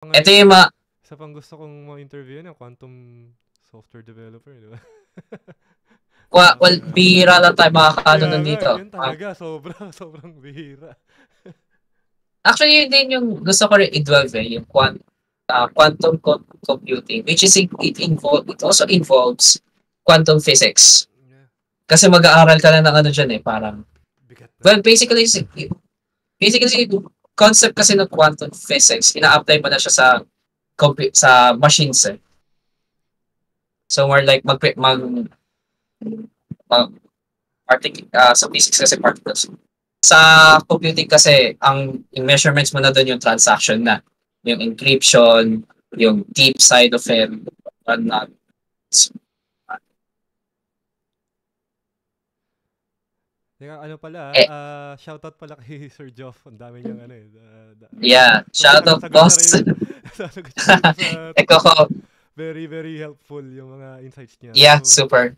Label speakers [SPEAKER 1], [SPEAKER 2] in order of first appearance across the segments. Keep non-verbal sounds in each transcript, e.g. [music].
[SPEAKER 1] Ito yung mga...
[SPEAKER 2] Isa pang gusto kong ma-interview yung quantum software developer, di ba? [laughs]
[SPEAKER 1] Well, well bihira lang tayo makakano
[SPEAKER 2] Kaya
[SPEAKER 1] nandito.
[SPEAKER 2] Yun talaga, sobra, [laughs] sobrang bihira.
[SPEAKER 1] Actually, yun din yung gusto ko rin i-dwell eh, yung quant, uh, quantum co- computing, which is, it, involve, it also involves quantum physics.
[SPEAKER 2] Yeah,
[SPEAKER 1] Kasi mag-aaral ka na ng ano dyan eh, parang,
[SPEAKER 2] na.
[SPEAKER 1] well, basically, si- basically, concept kasi ng quantum physics, ina-apply mo na siya sa sa machines eh. So, more like, mag, mag, mag partic- uh, sa physics kasi particles. Sa computing kasi, ang yung measurements mo na doon yung transaction na. Yung encryption, yung deep side of it, and not.
[SPEAKER 2] Teka, ano pala,
[SPEAKER 1] Eh.
[SPEAKER 2] ah, shoutout pala kay [laughs] Sir Joff. Ang dami niyang ano eh. da-
[SPEAKER 1] Yeah, shout out
[SPEAKER 2] sasagot
[SPEAKER 1] boss. [laughs] [laughs] Eko ko,
[SPEAKER 2] very, very helpful yung mga insights niya.
[SPEAKER 1] yeah,
[SPEAKER 2] So,
[SPEAKER 1] super,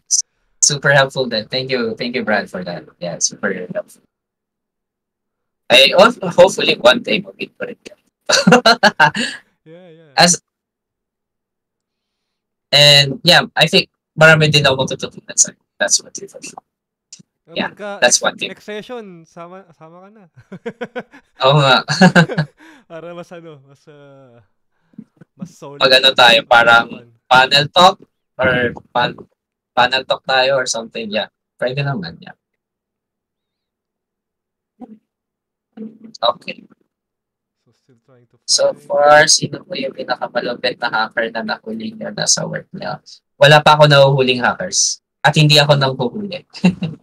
[SPEAKER 1] super helpful then. Thank you, thank you Brad for that. Yeah, super helpful. I ho- hopefully one day mag-meet pa rin ka.
[SPEAKER 2] Yeah, yeah.
[SPEAKER 1] As- And yeah, I think marami din ako matututunan sa That's what it is.
[SPEAKER 2] Ah,
[SPEAKER 1] yeah,
[SPEAKER 2] pagka
[SPEAKER 1] that's one thing.
[SPEAKER 2] Next session, sama, sama ka na. [laughs]
[SPEAKER 1] Oo nga. [laughs]
[SPEAKER 2] Para mas ano, mas, ah, mas solid.
[SPEAKER 1] Pag ano tayo, parang panel talk or pan panel talk tayo or something. Yeah, pwede naman. Yeah. Okay.
[SPEAKER 2] So, still trying to
[SPEAKER 1] So
[SPEAKER 2] find-
[SPEAKER 1] far, sino po yung pinakamalupit na hacker na nahuli niyo na sa work niyo? Wala pa ako nahuhuling hackers. At hindi ako nang huhuli. [laughs]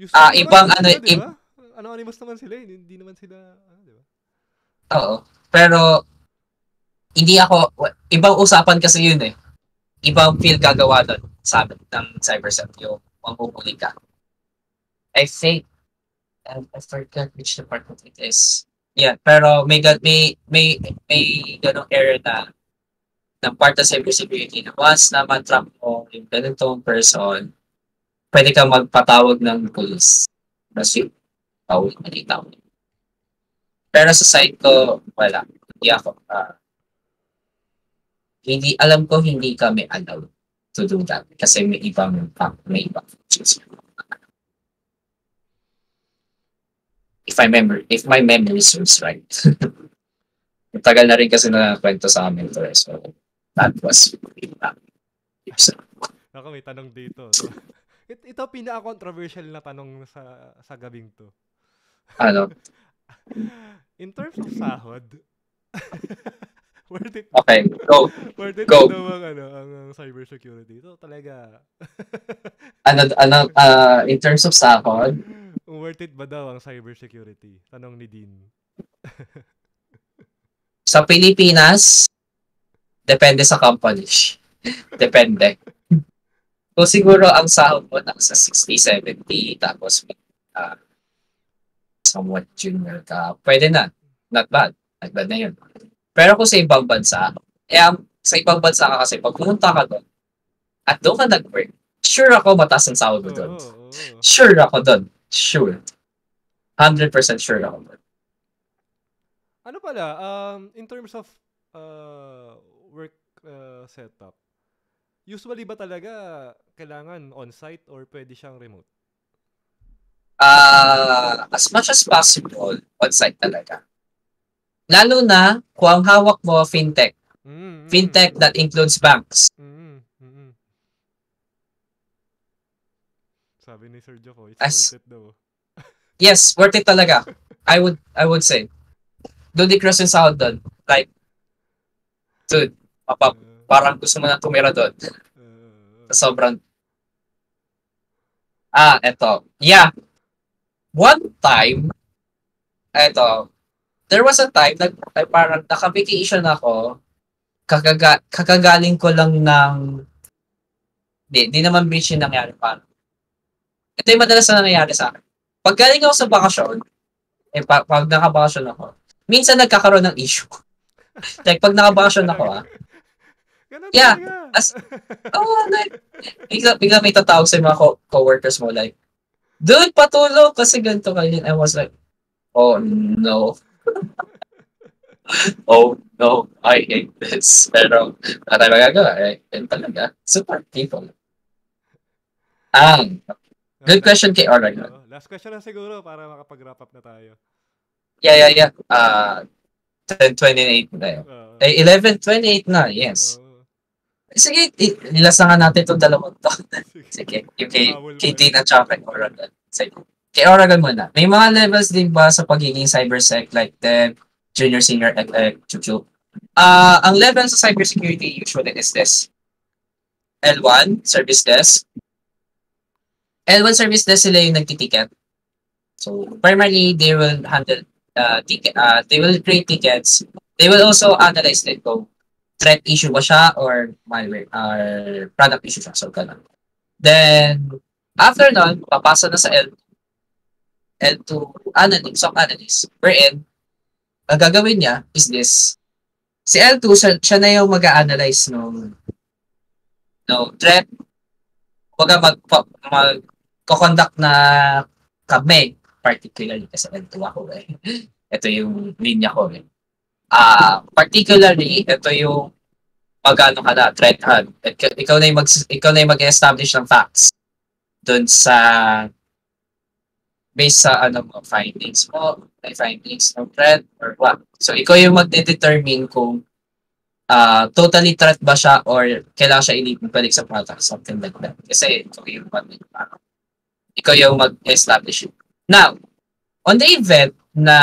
[SPEAKER 2] Yung
[SPEAKER 1] Ah,
[SPEAKER 2] Samurai,
[SPEAKER 1] ibang ano,
[SPEAKER 2] di
[SPEAKER 1] ib-
[SPEAKER 2] ba? Anonymous naman sila eh. Hindi naman sila, ano, di ba?
[SPEAKER 1] Oo. Pero, hindi ako, ibang usapan kasi yun eh. Ibang field gagawa doon sa ng cybersec, yung manghuhuli ka. I think, um, I forgot which department it is. Yeah, pero may, may, may, may ganong area na ng part of cybersecurity na once na matrap mo yung ganitong person, pwede ka magpatawag ng police. Kasi, tawag na tawag. Pero sa site ko, wala. Hindi ako. ah, hindi, alam ko hindi kami allowed to do that. Kasi may ibang, may ibang. If I remember, if my memory serves right. [laughs] Matagal na rin kasi na kwento sa amin to. eh. So, that was really
[SPEAKER 2] Ako may tanong dito. It, ito pinaka-controversial na tanong sa sa gabing to.
[SPEAKER 1] ano, [laughs]
[SPEAKER 2] In terms of sahod, [laughs] worth it,
[SPEAKER 1] okay, go.
[SPEAKER 2] worth it
[SPEAKER 1] Go.
[SPEAKER 2] ba daw ang, ano, ang, ang cybersecurity? Ito talaga, [laughs]
[SPEAKER 1] Ano, ano, ah, in terms of sahod,
[SPEAKER 2] worth it ba daw ang cybersecurity? Tanong ni Dean.
[SPEAKER 1] sa Pilipinas, depende sa company. depende. Kung siguro ang sahod mo nasa 60, 70, tapos uh, somewhat junior ka, pwede na. Not bad. Not bad na yun. Pero kung sa ibang bansa, eh, sa ibang bansa ka kasi, pag pumunta ka doon, at doon ka nag-work, sure ako mataas ang sahod mo doon.
[SPEAKER 2] Oo, oo.
[SPEAKER 1] Sure ako doon. Sure. 100% sure ako doon.
[SPEAKER 2] Ano pala, um, in terms of uh, work uh, setup, usually ba talaga kailangan on-site or pwede siyang remote?
[SPEAKER 1] Ah, as much as possible, on-site talaga. Lalo na kung ang hawak mo fintech.
[SPEAKER 2] Mm, mm,
[SPEAKER 1] Fintech that includes banks.
[SPEAKER 2] mm, mm, mm. Sabi ni Sir Joko, it's
[SPEAKER 1] As-
[SPEAKER 2] worth it daw. [laughs]
[SPEAKER 1] Yes, worth it talaga. I would I would say. Doon di cross yung sahod doon. Like, dude, mapa,
[SPEAKER 2] Uh,
[SPEAKER 1] parang gusto mo na tumira doon.
[SPEAKER 2] uh,
[SPEAKER 1] Sobrang, ah, eto. Yeah. One time, eto, there was a time na ay parang naka-vacation ako, kakaga, kakagaling ko lang ng, di, di naman breach yung nangyari pa. Ito yung madalas na nangyayari sa akin. Pag galing ako sa bakasyon, eh, pag, pag nakabakasyon ako, minsan nagkakaroon ng issue. [laughs] like, pag nakabakasyon ako, ah,
[SPEAKER 2] Ganun
[SPEAKER 1] Yeah,
[SPEAKER 2] talaga.
[SPEAKER 1] as- oh, like, bigla, bigla may tatawag sa mga co- co-workers mo, like, dude, patulog kasi ganito ka yun. I was like, oh, no. [laughs] oh, no, I hate this. Pero, wala tayo magagawa. Eh, yun talaga. Support people. Um, good question kay Oragon.
[SPEAKER 2] Oo, last question na siguro para makapag-wrap up na tayo.
[SPEAKER 1] Yeah, yeah, yeah. Uh, 10.28 na yun.
[SPEAKER 2] Oo.
[SPEAKER 1] Eh, 11.28 na, yes.
[SPEAKER 2] Oo.
[SPEAKER 1] Sige, i- nilasangan natin itong dalawang to. [laughs]
[SPEAKER 2] Sige.
[SPEAKER 1] Yung kay, kay
[SPEAKER 2] mo
[SPEAKER 1] Dean at saka kay Oragon. Sige. Kay Oragon muna. May mga levels din ba sa pagiging cybersec like the junior, senior, and uh, chuchu? Ah, ang level sa cybersecurity usually is this. L1, service desk. L1 service desk sila yung nagtiticket. So, primarily, they will handle uh, ticket, uh, they will create tickets. They will also analyze it kung threat issue ba siya or malware or product issue siya. So, ganun. Then, after nun, papasa na sa L2. L2 analyst, SOC analyst. Wherein, ang gagawin niya is this. Si L2, siya, siya na yung mag-analyze ng no threat. Huwag mag, mag, conduct na kami, particularly kasi L2 ako eh. [laughs] Ito yung linya ko eh. Ah, particularly, ito yung magano ka threat hunt. Ik- Ikaw na yung mag, ikaw na yung mag-establish ng facts doon sa based sa ano mo, findings mo, may findings ng threat or what. So, ikaw yung magde-determine kung ah totally threat ba siya or kailangan siya ilipin sa product, something like that. Kasi ikaw yung mag ikaw yung mag-establish. Now, on the event na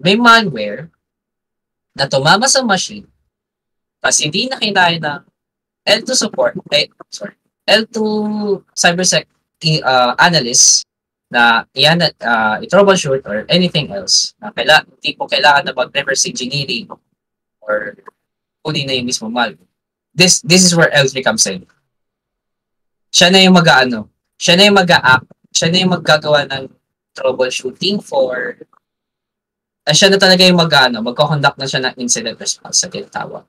[SPEAKER 1] may malware na tumama sa machine tapos hindi na kinaya ng L2 support, eh, sorry, L2 cybersec uh, analyst na iyan uh, i-troubleshoot or anything else na kaila, hindi po kailangan na mag-reverse engineering or kunin na yung mismo malware. This, this is where L3 comes in. Siya na yung mag-ano, siya na yung mag-act, siya na yung maggagawa ng troubleshooting for uh, siya na talaga yung mag-ano, magko-conduct na siya ng incident response sa tinatawag.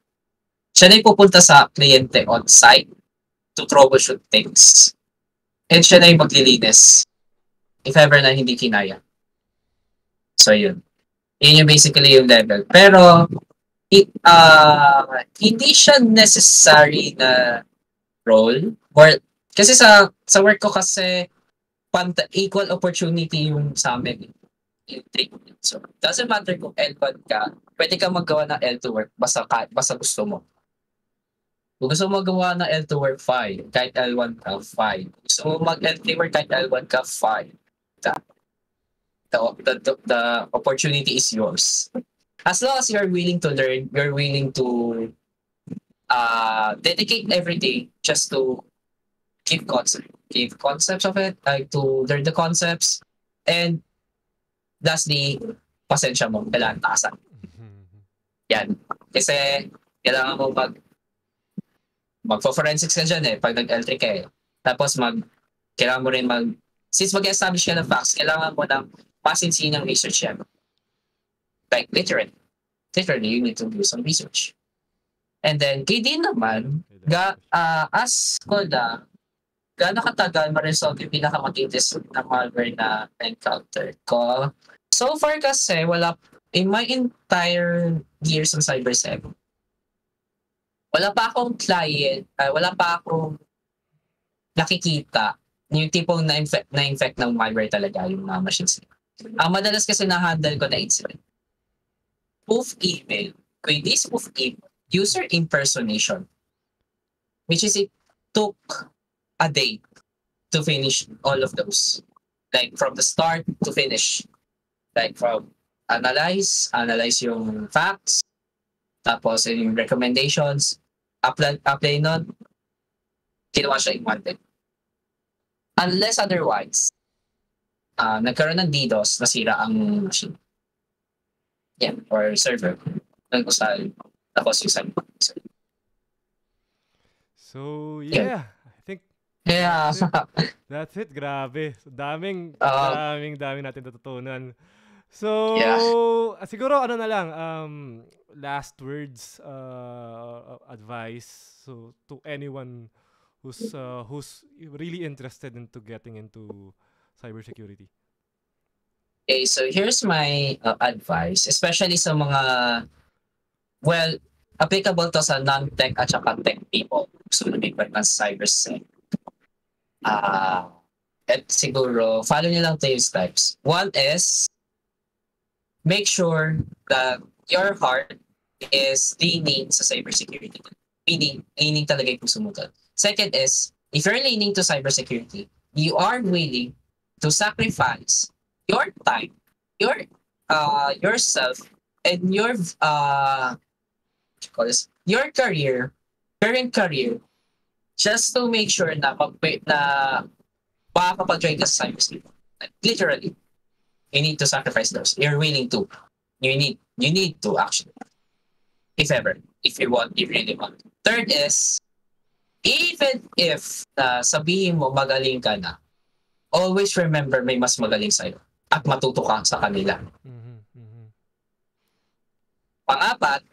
[SPEAKER 1] Siya na yung pupunta sa kliyente on site to troubleshoot things. And siya na yung maglilinis if ever na hindi kinaya. So, yun. Yun yung basically yung level. Pero, it, uh, hindi siya necessary na role. Or, kasi sa sa work ko kasi panta, equal opportunity yung sa amin treatment. So, doesn't matter kung L1 ka, pwede kang magawa ng L2 work basta, ka- basta gusto mo. Kung gusto mo magawa ng L2 work, fine. Kahit L1 ka, fine. Gusto mo mag-L3 work, kahit L1 ka, fine. The, the, the, the opportunity is yours. As long as you're willing to learn, you're willing to uh, dedicate every day just to give concept, give concepts of it, like to learn the concepts, and lastly, pasensya mo, kailangan taasan. Yan. Kasi, kailangan mo mag magpo-forensics ka dyan eh, pag nag-L3 ka eh. Tapos mag, kailangan mo rin mag, since mag-establish ka ng facts, kailangan mo ng masinsinang research yan. Like, literally. Literally, you need to do some research. And then, kay din naman, ga, ah, as ko na, gaano katagal ma-resolve yung pinakamatindis na malware na encounter ko. So far kasi, wala, in my entire years ng cybersec, wala pa akong client, ah, wala pa akong nakikita yung tipong na-infect, na-infect ng malware talaga yung mga machines. Ang madalas kasi na-handle ko na incident. Spoof email. Kung hindi spoof email, user impersonation. Which is it took a day to finish all of those. Like from the start to finish. Like from analyze, analyze yung facts, tapos yung recommendations, apply, apply nun, ginawa siya in one day. Unless otherwise, uh, nagkaroon ng DDoS, nasira ang machine. Yeah, or server. Nag-usal. Tapos yung server.
[SPEAKER 2] So, yeah. I think
[SPEAKER 1] Yeah.
[SPEAKER 2] that's it. [laughs] Grabe. So, daming,
[SPEAKER 1] Oo.
[SPEAKER 2] daming, daming natin natutunan. So,
[SPEAKER 1] Yeah.
[SPEAKER 2] ah, siguro ano na lang, um, last words, uh, advice so to anyone who's uh, who's really interested into getting into cybersecurity.
[SPEAKER 1] Okay, so here's my uh, advice, especially sa mga, well, applicable to sa non-tech at saka tech people. So, lumipat ng cybersec. Ah, at siguro, follow nyo lang tayo steps. One is, make sure that your heart is leaning sa cybersecurity. Meaning, leaning talaga yung puso mo doon. Second is, if you're leaning to cybersecurity, you are willing to sacrifice your time, your uh yourself, and your uh you call this, your career, current career, just to make sure na na makakapag-join ka sa cybersecurity. Literally, you need to sacrifice those. You're willing to. You need you need to actually. If ever, if you want, if you really want. Third is, even if uh, sabihin mo magaling ka na, always remember may mas magaling sa'yo at matuto ka sa kanila.
[SPEAKER 2] Mhm, mhm.
[SPEAKER 1] Pangapat,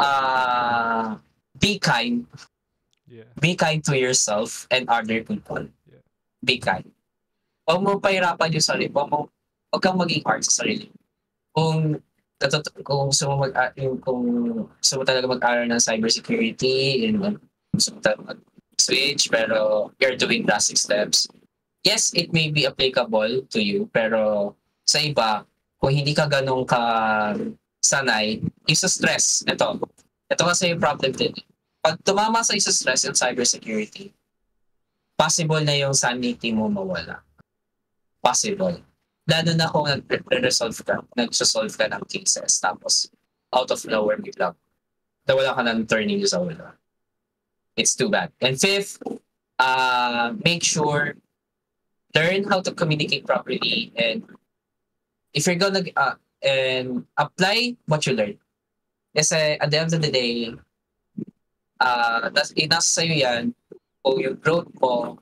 [SPEAKER 1] uh, be kind.
[SPEAKER 2] Yeah.
[SPEAKER 1] Be kind to yourself and other people.
[SPEAKER 2] Yeah.
[SPEAKER 1] Be kind. Huwag mo pahirapan yung sarili. Huwag mo, huwag kang maging hard sa sarili. Kung kung gusto mo mag ah, yung kung gusto mo talaga mag-aral ng cybersecurity and gusto mo talaga mag-switch pero you're doing drastic steps. Yes, it may be applicable to you pero sa iba, kung hindi ka ganun ka sanay, isa stress. Ito. Ito kasi yung problem din. Pag tumama sa isa stress in cybersecurity, possible na yung sanity mo mawala. Possible. Lalo na kung nag-resolve ka, nag-solve ka ng cases, tapos out of nowhere, biglang nawala ka ng turning sa wala. It's too bad. And fifth, uh, make sure learn how to communicate properly and if you're gonna uh, and apply what you learn. Kasi at the end of the day, uh, nas, inas sa'yo yan, kung yung growth mo,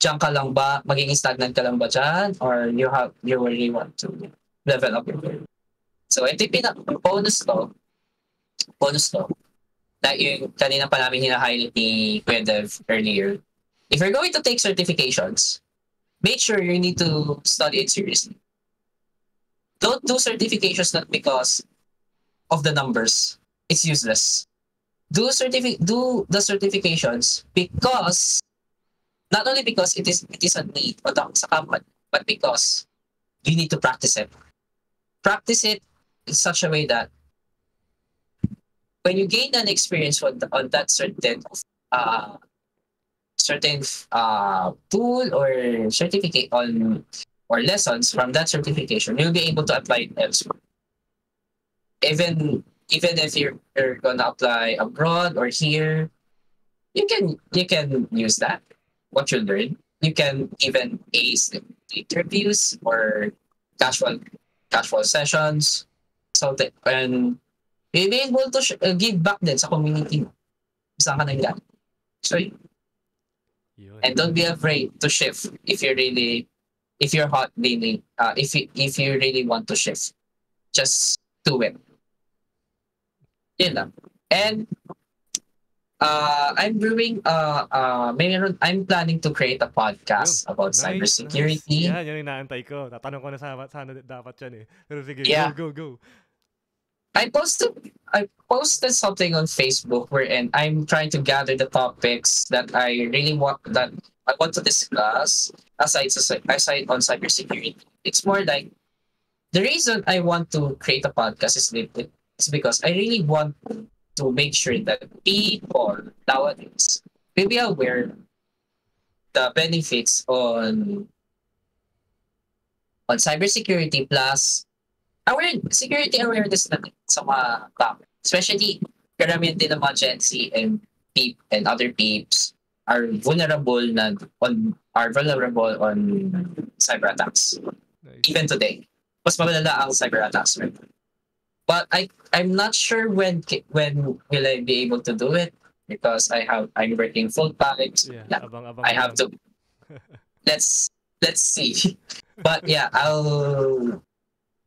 [SPEAKER 1] diyan ka lang ba, magiging stagnant ka lang ba dyan, or you have, you really want to level up your growth. So, ito yung pinak- bonus to, bonus to, na yung kanina pa namin hina-highlight ni Kuya Dev earlier. If you're going to take certifications, make sure you need to study it seriously. Don't do certifications not because of the numbers. It's useless. Do certifi- do the certifications because not only because it is it is a need o the- sa company, but because you need to practice it. Practice it in such a way that when you gain an experience on, the, on that certain uh, certain uh, tool or certificate on or lessons from that certification, you'll be able to apply it elsewhere. Even even if you're, you're gonna apply abroad or here, you can you can use that what you learn. You can even ace the interviews or casual casual sessions. So that and you'll be able to sh- uh, give back din sa community. Saan ka nanggaling. So,
[SPEAKER 2] Yun.
[SPEAKER 1] and don't be afraid to shift if you're really if you're hot really uh, if you if you really want to shift just do it yun lang and uh i'm doing uh uh mayroon i'm planning to create a podcast about
[SPEAKER 2] Nice,
[SPEAKER 1] cybersecurity
[SPEAKER 2] Nice. Yan, yan yung inaantay ko. Tatanong ko na sa, sana dapat yan eh. Pero sige,
[SPEAKER 1] Yeah.
[SPEAKER 2] go, go, go.
[SPEAKER 1] I posted I posted something on Facebook wherein I'm trying to gather the topics that I really want that I want to discuss aside aside on cybersecurity. It's more like the reason I want to create a podcast is is because I really want to make sure that people nowadays will be aware the benefits on on cybersecurity plus aware, security awareness na din sa mga tao. Especially, karamihan din ng mga Gen Z and peep and other peeps are vulnerable na on are vulnerable on cyber attacks.
[SPEAKER 2] Nice.
[SPEAKER 1] Even today. Mas malala ang cyber attacks right? But I I'm not sure when when will I be able to do it because I have I'm working full time.
[SPEAKER 2] Yeah,
[SPEAKER 1] yeah,
[SPEAKER 2] abang-abang
[SPEAKER 1] I have
[SPEAKER 2] lang.
[SPEAKER 1] to [laughs] let's let's see. But yeah, I'll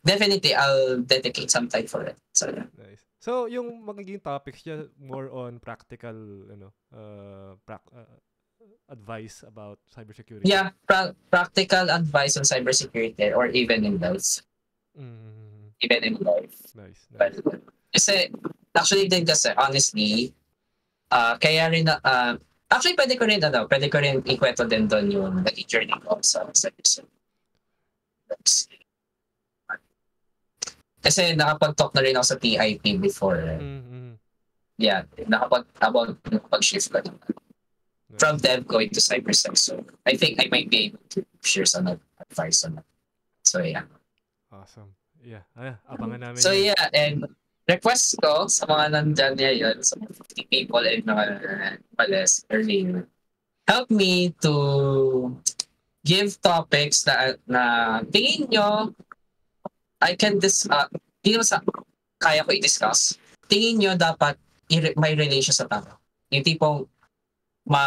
[SPEAKER 1] definitely I'll dedicate some time for it. So yeah.
[SPEAKER 2] Nice. So, yung magiging topics niya more on practical, ano, uh, prac- uh, advice about cybersecurity.
[SPEAKER 1] Yeah, pra- practical advice on cybersecurity or even in those.
[SPEAKER 2] Mm,
[SPEAKER 1] Even in life.
[SPEAKER 2] nice,
[SPEAKER 1] But,
[SPEAKER 2] nice.
[SPEAKER 1] kasi, actually din kasi, honestly, ah kaya rin na, ah, actually pwede ko rin, ano, pwede ko rin ikwento din doon yung naging journey ko sa cybersecurity. Kasi nakapag-talk na rin ako sa TIP before.
[SPEAKER 2] Mm, mm,
[SPEAKER 1] Yeah, nakapag, about, nakapag-shift ko naman.
[SPEAKER 2] nice.
[SPEAKER 1] From Devco into CyberSec. So, I think I might be able to share some advice on that. So, yeah.
[SPEAKER 2] Awesome. Yeah, ah, abangan namin.
[SPEAKER 1] So
[SPEAKER 2] yun.
[SPEAKER 1] yeah, and request ko sa mga nandyan ngayon, sa mga 50 people and mga pales earlier, help me to give topics na, na tingin nyo I can dis uh, di sa kaya ko i-discuss. Tingin nyo dapat i- may relation sa tao. Yung tipong ma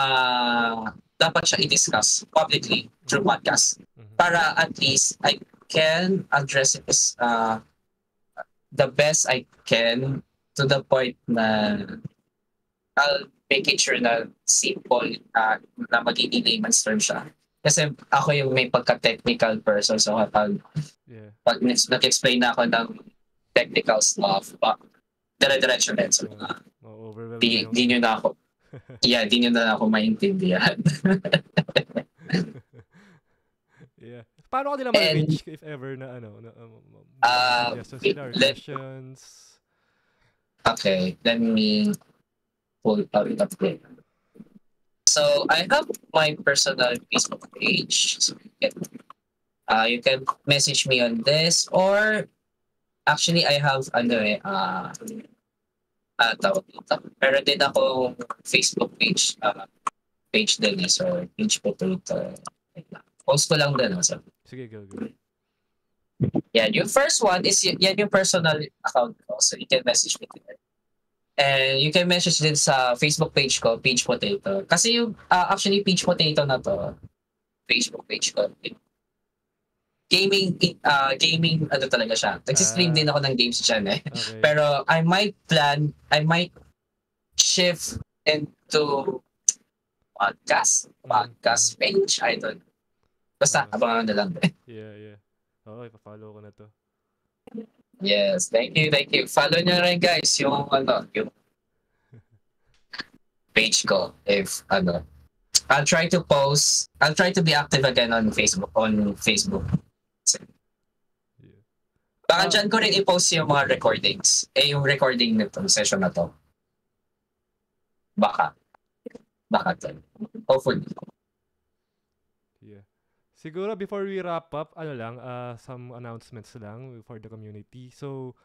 [SPEAKER 1] dapat siya i-discuss publicly through podcast
[SPEAKER 2] Mhm.
[SPEAKER 1] para at least I can address it as uh, the best I can to the point na I'll make it sure na simple uh, na magiging layman's term siya. Kasi ako yung may pagka-technical person so kapag
[SPEAKER 2] Yeah.
[SPEAKER 1] pag nag-explain na ako ng technical stuff, pa, dire-diretso din. So, uh,
[SPEAKER 2] Ma-overwhelm
[SPEAKER 1] di, di nyo na ako, [laughs] yeah, di nyo na ako maintindihan. [laughs]
[SPEAKER 2] yeah. Paano ka nila
[SPEAKER 1] And-
[SPEAKER 2] ma-reach if ever na ano? Na, um, um,
[SPEAKER 1] Ah,
[SPEAKER 2] suggestions nila or
[SPEAKER 1] let-
[SPEAKER 2] questions?
[SPEAKER 1] Okay, let me pull out the play. So I have my personal Facebook page. So you can, uh, you can message me on this or actually I have ano eh, uh, uh, tawag dito. Meron din ako Facebook page, uh, page din eh. So page po to ito. Lang. Post ko lang din. So,
[SPEAKER 2] Sige, go, go.
[SPEAKER 1] yan, yung first one is yan yung personal account ko. So you can message me there. And you can message din sa Facebook page ko, Page Potato. Kasi yung, ah, actually, Page Potato na to, Facebook page ko, gaming, uh, gaming, ano talaga siya. Nag-stream
[SPEAKER 2] Ah.
[SPEAKER 1] din ako ng games dyan eh.
[SPEAKER 2] Okay. [laughs]
[SPEAKER 1] Pero I might plan, I might shift into podcast, podcast page, I don't Basta,
[SPEAKER 2] Ah.
[SPEAKER 1] abangan na lang. [laughs]
[SPEAKER 2] yeah, yeah. Okay, pa-follow ko na to.
[SPEAKER 1] Yes, thank you, thank you. Follow nyo rin guys yung ano, yung [laughs] page ko if ano. I'll try to post, I'll try to be active again on Facebook, on Facebook.
[SPEAKER 2] Yeah.
[SPEAKER 1] Baka dyan ko rin i-post yung mga recordings. Eh, yung recording nito, session na to. Baka. Baka to. Hopefully.
[SPEAKER 2] Siguro before we wrap up, ano lang, uh, some announcements lang for the community. So,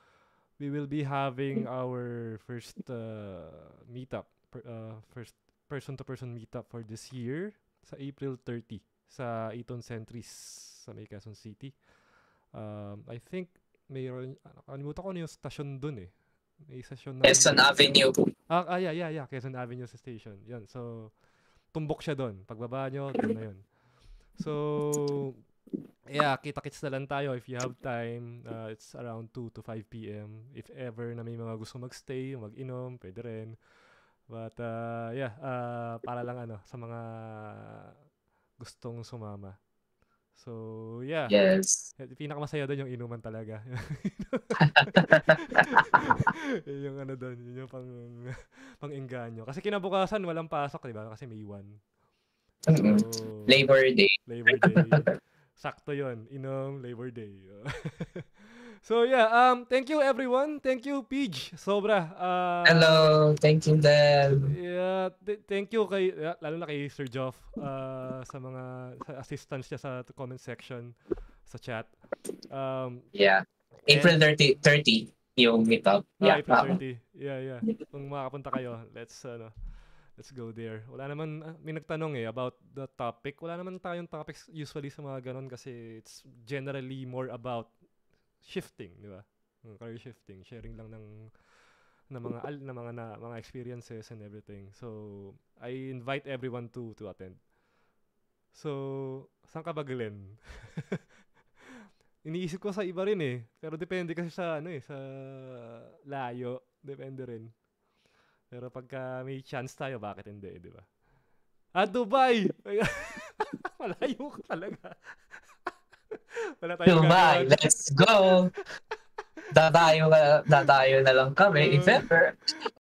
[SPEAKER 2] we will be having our first uh, meetup, per, uh, first person-to-person meetup for this year sa April 30 sa Eton Centris sa May Quezon City. Um, I think mayroon, ano, kalimutan ko na yung station dun eh. May session na...
[SPEAKER 1] Quezon Avenue.
[SPEAKER 2] Ah, ah, yeah, yeah, yeah. Quezon Avenue sa station. Yan. So, tumbok siya doon. Pagbaba nyo, doon na yun. So, yeah, kita-kits na lang tayo if you have time. Uh, it's around 2 to 5 p.m. If ever na may mga gusto magstay, mag-inom, pwede rin. But, uh, yeah, uh, para lang ano, sa mga gustong sumama. So, yeah.
[SPEAKER 1] Yes.
[SPEAKER 2] Pinakamasaya doon yung inuman talaga. [laughs] yun yung ano doon, yun yung pang, pang engganyo. Kasi kinabukasan, walang pasok, di ba? Kasi may So,
[SPEAKER 1] Mm-mm. Labor Day.
[SPEAKER 2] Labor Day. Sakto yun. Inom, Labor Day. [laughs] so, yeah. Um, thank you, everyone. Thank you, Peach. Sobra. Uh,
[SPEAKER 1] Hello. Thank you, Deb.
[SPEAKER 2] Yeah, th- thank you kay yeah, lalo na kay Sir Joff uh, sa mga sa assistance niya sa comment section sa chat. Um,
[SPEAKER 1] Yeah. April 30, 30 yung meetup.
[SPEAKER 2] ah,
[SPEAKER 1] Yeah.
[SPEAKER 2] April
[SPEAKER 1] ah.
[SPEAKER 2] 30. Yeah, yeah. Kung makakapunta kayo, let's ano, let's go there. Wala naman ah, may nagtanong eh about the topic. Wala naman tayong topics usually sa mga ganun kasi it's generally more about shifting, di ba? Mm, Career shifting, sharing lang ng ng mga al na mga na, mga experiences and everything. So, I invite everyone to to attend. So, saan ka ba Glenn? [laughs] Iniisip ko sa iba rin eh. Pero depende kasi sa ano eh, sa layo. Depende rin. Pero pagka may chance tayo, bakit hindi, di ba? Ah, Dubai! [laughs] Malayo ka talaga. [laughs] Wala tayong
[SPEAKER 1] Dubai,
[SPEAKER 2] gagawin.
[SPEAKER 1] let's go! Dadayo, ka- dadayo na lang kami, if ever.